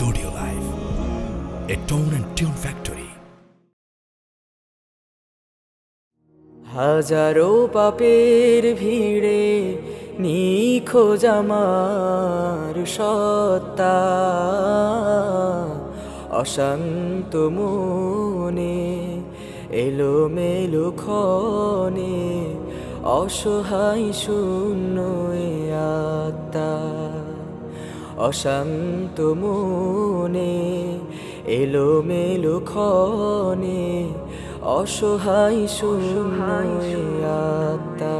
Studio Live, a tone and tune factory. হাজারো পাপের ভিড়ে নিখোঁজ আমার সত্তা অশান্ত মনে এলো মেলো ক্ষণে অসহায় শূন্য আত্মা অশান্ত মনে এলো মেলো ক্ষণে অসহায় আত্মা।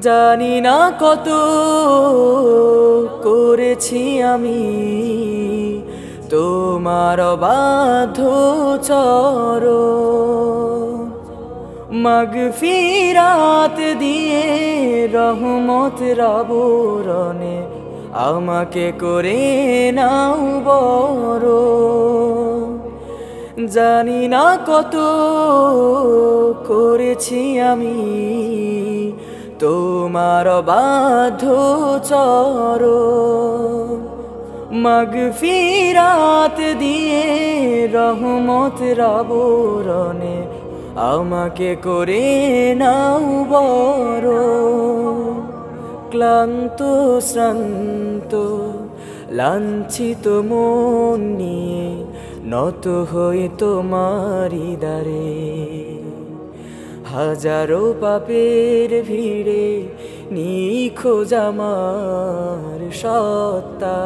জানি না কত করেছি আমি, তোমার বাধ চর। মগ ফিরাত দিয়ে রহমত রাবরণে আমাকে করে নাও বড়। জানি না কত করেছি আমি, তোমার বাধ্য চর। মগ ফিরাত দিয়ে রহমত রাবরণে আমাকে করে নাও বড়। ক্লান্ত, শ্রান্ত, লাঞ্ছিত মন নিয়ে নত হয়ে তোমারি দ্বারে। হাজারো পাপের ভিড়ে নিখোঁজ আমার সত্তা।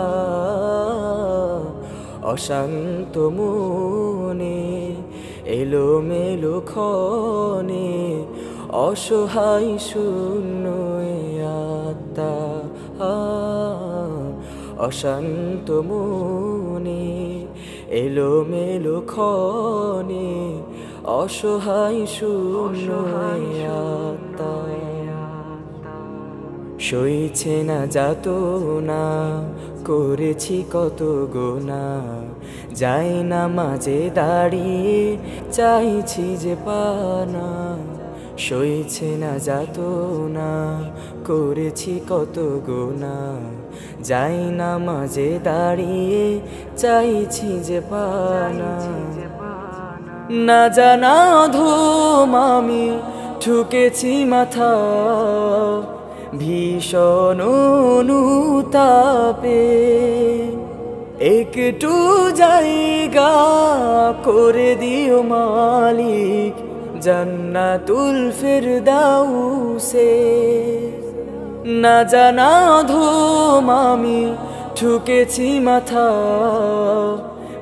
অশান্ত মনে এলো মেলো ক্ষণে অসহায় শূন্য আত্মা অশান্ত মনে এলো মেলো ক্ষণে অসহায় শূন্য আত্মা। সইছে না যাত না করেছি কত গোনা যাই না মাঝে দাঁড়িয়ে চাইছি যে পানা। সইছে না, যাত না, করেছি কত গোনা যাই না মাঝে দাঁড়িয়ে চাইছি যে পানা। না জানা ধুম আমি ঠুকেছি মাথা। ভীষণ অনুতাপে একটু জায়গা করে দিও মালিক। জান্নাতুল ফিরদাউসে। না জানা ধুম আমি, ঠুকেছি মাথা।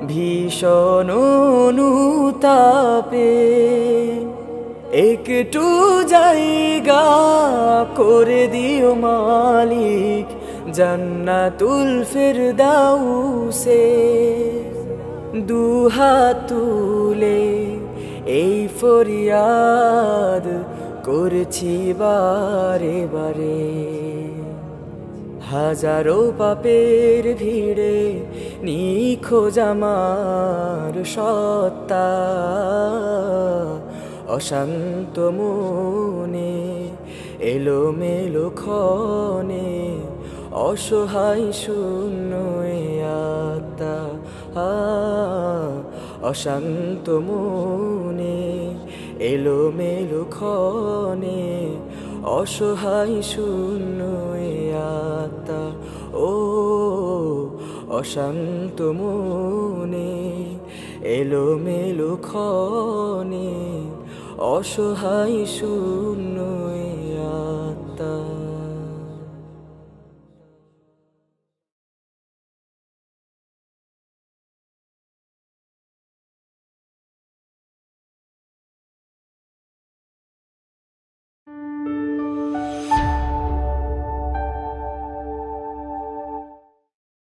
ভীষণ অনুতাপে। একটু জায়গা করে দিও মালিক জান্নাতুল ফিরদাউসে। দুহাত তুলে এই ফরিয়াদ করছি বারে বারে। হাজারো পাপের ভিড়ে নিখোঁজ আমার সত্তা। অশান্ত মনে এলো মেলো ক্ষণে অসহায় শূন্য আত্মা। আ, অশান্ত মনে এলো মেলো ক্ষণে, অসহায় শূন্য আত্মা, ও অশান্ত মনে এলো মেলো ক্ষণে, অসহায় শূন্য আত্মা।